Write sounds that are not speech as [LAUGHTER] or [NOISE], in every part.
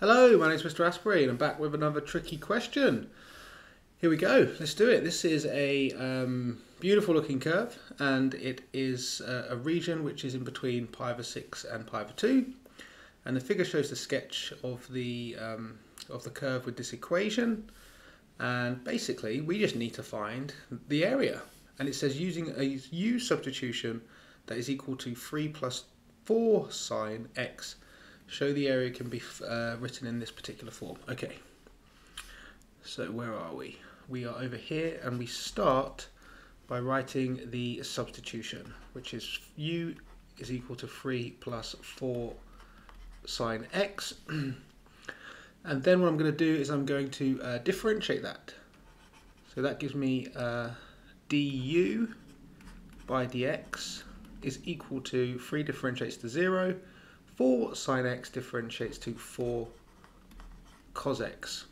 Hello, my name is Mr. Astbury and I'm back with another tricky question. Here we go, let's do it. This is a um, beautiful looking curve and it is uh, a region which is in between pi over 6 and pi over 2 and the figure shows the sketch of the, um, of the curve with this equation and basically we just need to find the area and it says using a u substitution that is equal to 3 plus 4 sine x show the area can be uh, written in this particular form. Okay, so where are we? We are over here and we start by writing the substitution, which is u is equal to 3 plus 4 sine x. [CLEARS THROAT] and then what I'm going to do is I'm going to uh, differentiate that. So that gives me uh, du by dx is equal to 3 differentiates to 0, 4 sine x differentiates to 4 cos x.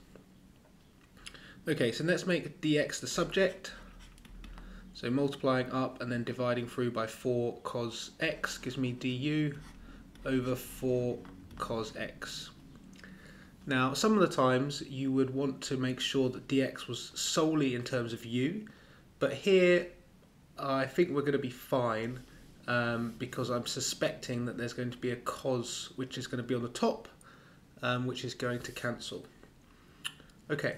Okay, so let's make dx the subject. So multiplying up and then dividing through by 4 cos x gives me du over 4 cos x. Now, some of the times you would want to make sure that dx was solely in terms of u, but here I think we're going to be fine um, because I'm suspecting that there's going to be a cos which is going to be on the top, um, which is going to cancel. Okay,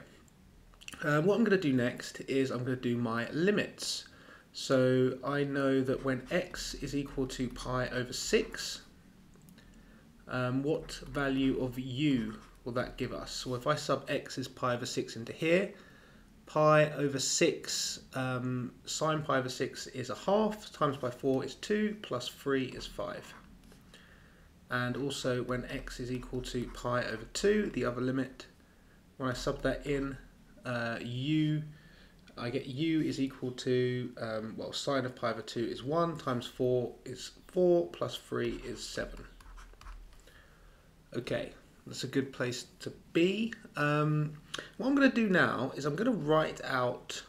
um, what I'm going to do next is I'm going to do my limits. So I know that when x is equal to pi over 6, um, what value of u will that give us? So if I sub x is pi over 6 into here, pi over 6, um, sine pi over 6 is a half, times by 4 is 2, plus 3 is 5. And also when x is equal to pi over 2, the other limit, when I sub that in, uh, u, I get u is equal to, um, well, sine of pi over 2 is 1, times 4 is 4, plus 3 is 7. Okay, that's a good place to be. Um, what I'm going to do now is I'm going to write out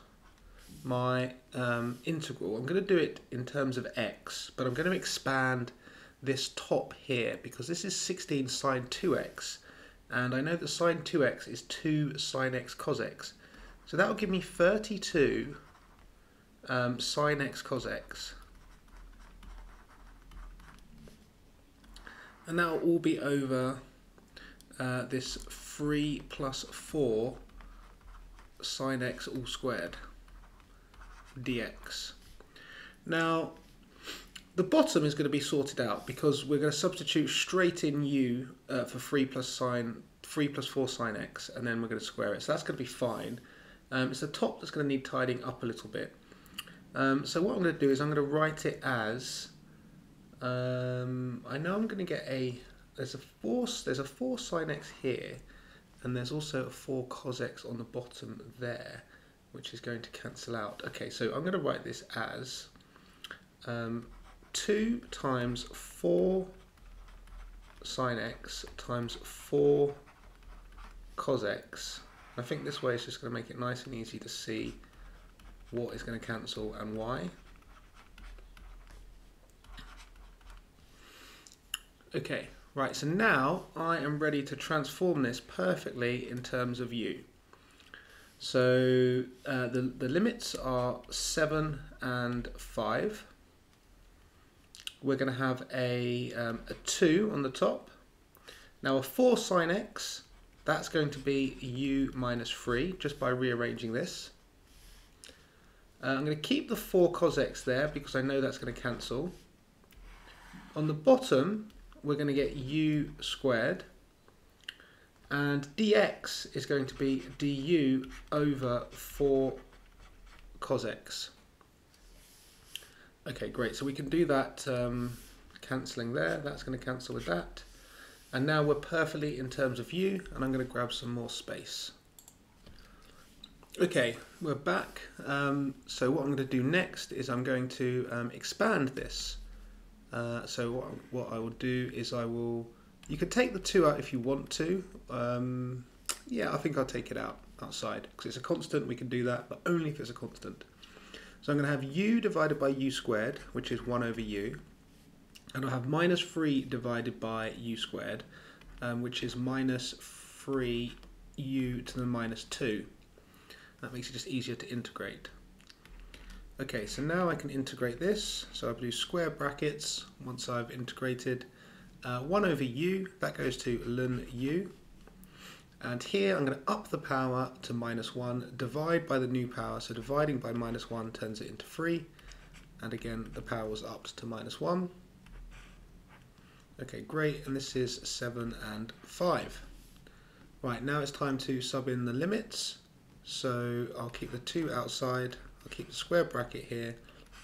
my um, integral. I'm going to do it in terms of x, but I'm going to expand this top here because this is 16 sine 2x and I know that sine 2x is 2 sine x cos x. So that will give me 32 um, sine x cos x. And that will all be over uh, this 3 plus 4 sine x all squared dx. Now, the bottom is going to be sorted out because we're going to substitute straight in u uh, for 3 plus sine 3 plus 4 sine x and then we're going to square it. So that's going to be fine. Um, it's the top that's going to need tidying up a little bit. Um, so what I'm going to do is I'm going to write it as um, I know I'm going to get a there's a four there's a four sine x here, and there's also a four cos x on the bottom there, which is going to cancel out. Okay, so I'm going to write this as um, two times four sine x times four cos x. I think this way is just going to make it nice and easy to see what is going to cancel and why. Okay, Right, so now I am ready to transform this perfectly in terms of u. So uh, the, the limits are 7 and 5. We're going to have a, um, a 2 on the top. Now a 4 sine x, that's going to be u minus 3, just by rearranging this. Uh, I'm going to keep the 4 cos x there because I know that's going to cancel. On the bottom, we're going to get u squared and dx is going to be du over 4 cos x. Okay, great. So we can do that um, cancelling there. That's going to cancel with that. And now we're perfectly in terms of u, and I'm going to grab some more space. Okay, we're back. Um, so what I'm going to do next is I'm going to um, expand this. Uh, so what, what I will do is I will, you can take the 2 out if you want to. Um, yeah, I think I'll take it out outside because it's a constant, we can do that, but only if it's a constant. So I'm going to have u divided by u squared, which is 1 over u. And I'll have minus 3 divided by u squared. um, which is minus 3 u to the minus 2. That makes it just easier to integrate. Okay, so now I can integrate this. So I'll do square brackets once I've integrated. Uh, 1 over u, that goes to ln u. And here I'm going to up the power to minus 1, divide by the new power. So dividing by minus 1 turns it into 3. And again, the power was upped to minus 1. Okay, great. And this is 7 and 5. Right, now it's time to sub in the limits. So I'll keep the 2 outside. I'll keep the square bracket here.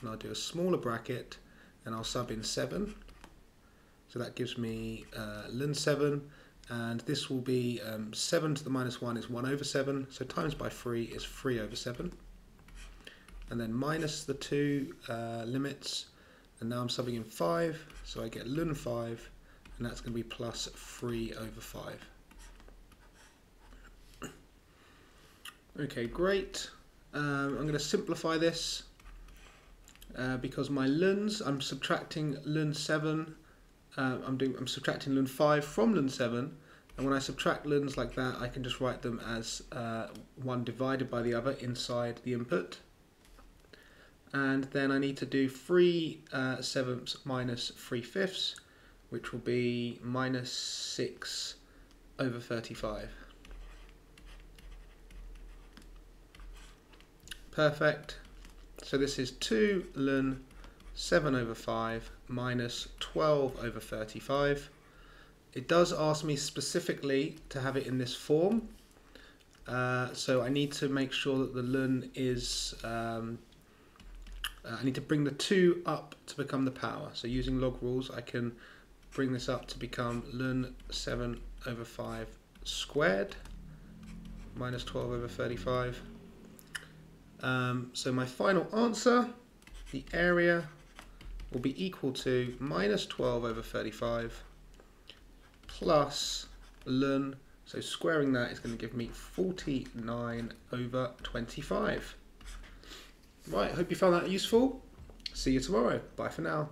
And I'll do a smaller bracket. And I'll sub in 7. So that gives me uh, ln 7 and this will be um, 7 to the minus 1 is 1 over 7, so times by 3 is 3 over 7. And then minus the two uh, limits, and now I'm subbing in 5, so I get ln 5, and that's going to be plus 3 over 5. [COUGHS] Okay, great. Um, I'm going to simplify this uh, because my luns, I'm subtracting ln 7 uh, I'm doing I'm subtracting ln 5 from ln 7 and when I subtract luns like that I can just write them as uh, one divided by the other inside the input. And then I need to do 3 uh, sevenths minus 3 fifths which will be minus 6 over 35 perfect so this is 2 ln 7 over 5 minus 12 over 35. It does ask me specifically to have it in this form. Uh, so I need to make sure that the ln is, um, uh, I need to bring the 2 up to become the power. So using log rules I can bring this up to become ln 7 over 5 squared minus 12 over 35. Um, so my final answer, the area will be equal to minus 12 over 35 plus ln, so squaring that is going to give me 49 over 25. Right, hope you found that useful. See you tomorrow. Bye for now.